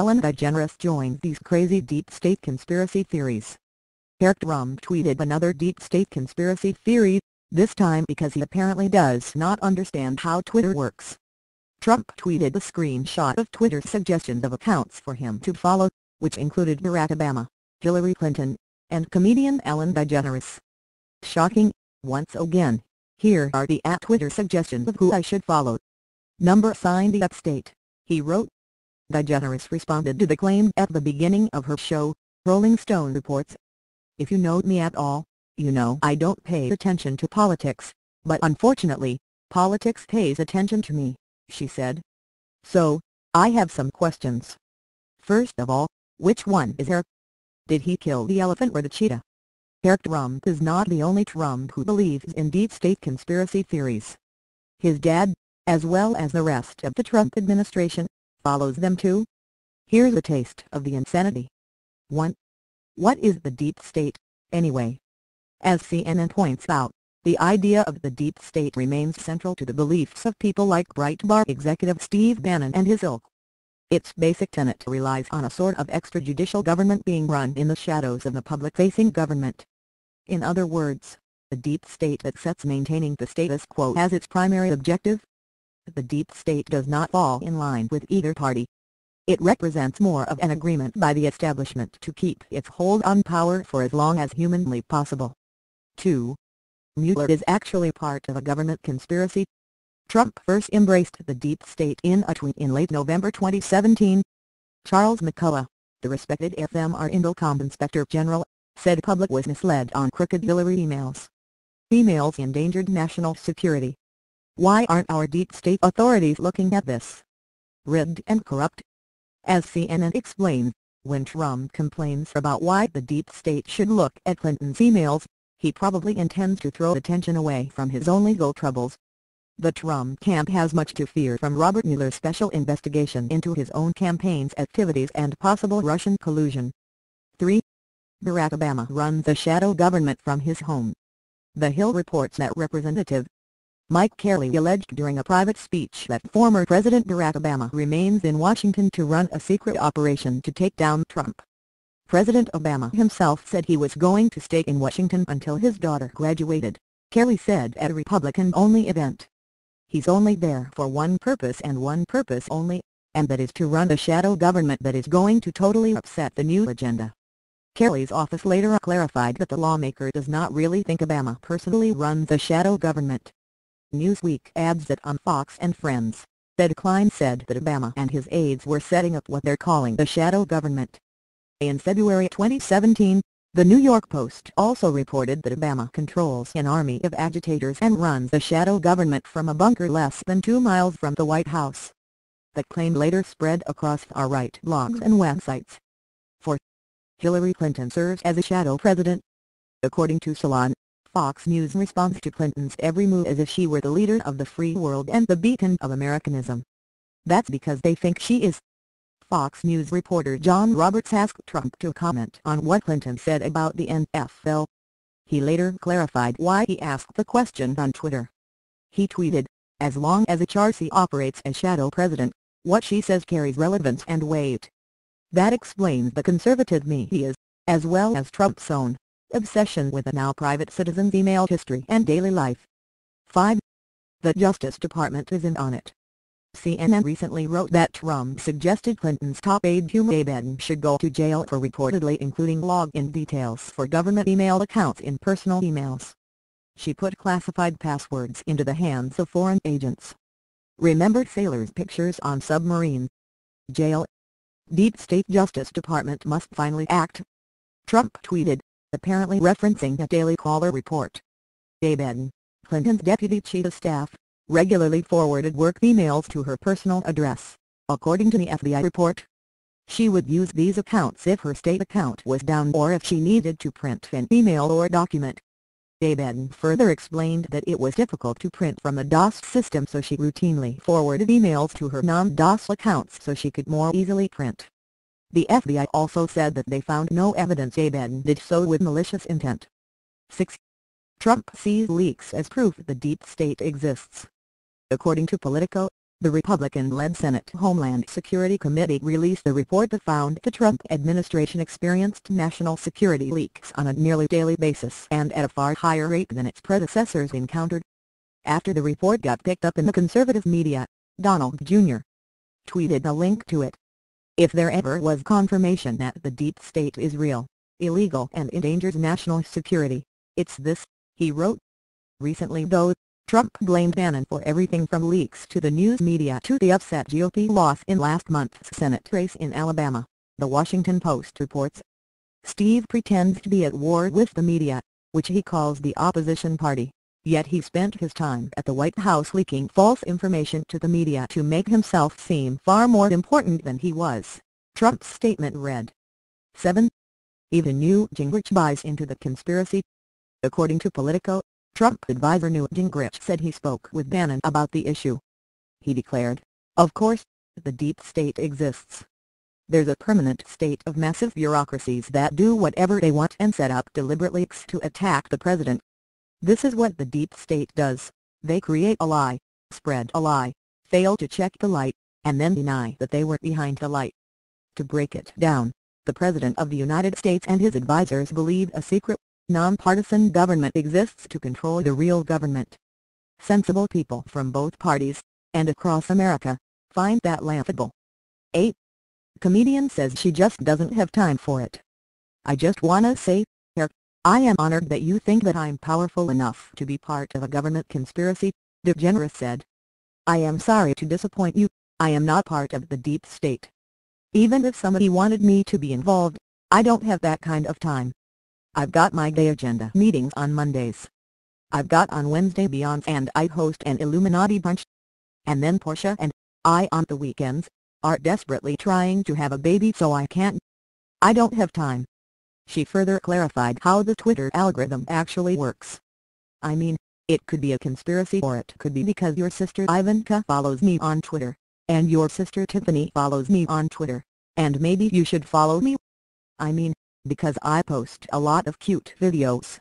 Ellen DeGeneres joins these crazy deep state conspiracy theories. Eric Trump tweeted another deep state conspiracy theory, this time because he apparently does not understand how Twitter works. Trump tweeted a screenshot of Twitter's suggestions of accounts for him to follow, which included Barack Obama, Hillary Clinton, and comedian Ellen DeGeneres. Shocking, once again, here are the at Twitter suggestions of who I should follow. Number sign the upstate, he wrote. DeGeneres responded to the claim at the beginning of her show, Rolling Stone reports. If you know me at all, you know I don't pay attention to politics, but unfortunately, politics pays attention to me, she said. So, I have some questions. First of all, which one is Eric? Did he kill the elephant or the cheetah? Eric Trump is not the only Trump who believes in deep state conspiracy theories. His dad, as well as the rest of the Trump administration, follows them too. Here's a taste of the insanity. 1. What is the deep state, anyway? As CNN points out, the idea of the deep state remains central to the beliefs of people like Breitbart executive Steve Bannon and his ilk. Its basic tenet relies on a sort of extrajudicial government being run in the shadows of the public-facing government. In other words, the deep state that sets maintaining the status quo as its primary objective. The deep state does not fall in line with either party. It represents more of an agreement by the establishment to keep its hold on power for as long as humanly possible. 2. Mueller is actually part of a government conspiracy. Trump first embraced the deep state in a tweet in late November 2017. Charles McCullough, the respected FMR Indocom Inspector General, said public was misled on crooked Hillary emails. Emails endangered national security. Why aren't our deep state authorities looking at this? Rigged and corrupt. As CNN explained, when Trump complains about why the deep state should look at Clinton's emails, he probably intends to throw attention away from his own legal troubles. The Trump camp has much to fear from Robert Mueller's special investigation into his own campaign's activities and possible Russian collusion. 3. Barack Obama runs a shadow government from his home. The Hill reports that Representative Mike Kelly alleged during a private speech that former President Barack Obama remains in Washington to run a secret operation to take down Trump. President Obama himself said he was going to stay in Washington until his daughter graduated, Kelly said at a Republican-only event. He's only there for one purpose and one purpose only, and that is to run a shadow government that is going to totally upset the new agenda. Kelly's office later clarified that the lawmaker does not really think Obama personally runs a shadow government. Newsweek adds that on Fox and Friends, Ed Klein said that Obama and his aides were setting up what they're calling a shadow government. In February 2017, the New York Post also reported that Obama controls an army of agitators and runs a shadow government from a bunker less than two miles from the White House. The claim later spread across far-right blogs and websites. For Hillary Clinton serves as a shadow president. According to Salon, Fox News responds to Clinton's every move as if she were the leader of the free world and the beacon of Americanism. That's because they think she is. Fox News reporter John Roberts asked Trump to comment on what Clinton said about the NFL. He later clarified why he asked the question on Twitter. He tweeted, as long as HRC operates as shadow president, what she says carries relevance and weight. That explains the conservative media's, as well as Trump's own, obsession with a now private citizen's email history and daily life. 5. The Justice Department isn't on it. CNN recently wrote that Trump suggested Clinton's top aide Huma Abedin should go to jail for reportedly including login details for government email accounts in personal emails. She put classified passwords into the hands of foreign agents. Remembered sailors' pictures on submarines. Jail Deep State Justice Department must finally act. Trump tweeted, apparently referencing a Daily Caller report. Abedin, Clinton's deputy chief of staff, regularly forwarded work emails to her personal address, according to the FBI report. She would use these accounts if her state account was down or if she needed to print an email or document. Abedin further explained that it was difficult to print from a DOS system so she routinely forwarded emails to her non-DOS accounts so she could more easily print. The FBI also said that they found no evidence Abedin did so with malicious intent. 6. Trump sees leaks as proof the deep state exists. According to Politico, the Republican-led Senate Homeland Security Committee released a report that found the Trump administration experienced national security leaks on a nearly daily basis and at a far higher rate than its predecessors encountered. After the report got picked up in the conservative media, Donald Jr. tweeted a link to it. If there ever was confirmation that the deep state is real, illegal and endangers national security, it's this, he wrote. Recently though, Trump blamed Bannon for everything from leaks to the news media to the upset GOP loss in last month's Senate race in Alabama, The Washington Post reports. Steve pretends to be at war with the media, which he calls the opposition party, yet he spent his time at the White House leaking false information to the media to make himself seem far more important than he was, Trump's statement read. 7. Even Newt Gingrich buys into the conspiracy. According to Politico, Trump advisor Newt Gingrich said he spoke with Bannon about the issue. He declared, Of course, the deep state exists. There's a permanent state of massive bureaucracies that do whatever they want and set up deliberately to attack the president. This is what the deep state does, they create a lie, spread a lie, fail to check the light, and then deny that they were behind the light. To break it down, the President of the United States and his advisers believe a secret nonpartisan government exists to control the real government. Sensible people from both parties, and across America, find that laughable. 8. Comedian says she just doesn't have time for it. I just wanna say, I am honored that you think that I'm powerful enough to be part of a government conspiracy, DeGeneres said. I am sorry to disappoint you, I am not part of the deep state. Even if somebody wanted me to be involved, I don't have that kind of time. I've got my day agenda meetings on Mondays. I've got on Wednesday Beyoncé and I host an Illuminati brunch. And then Portia and I on the weekends, are desperately trying to have a baby so I can't. I don't have time. She further clarified how the Twitter algorithm actually works. I mean, it could be a conspiracy or it could be because your sister Ivanka follows me on Twitter, and your sister Tiffany follows me on Twitter, and maybe you should follow me. I mean, because I post a lot of cute videos.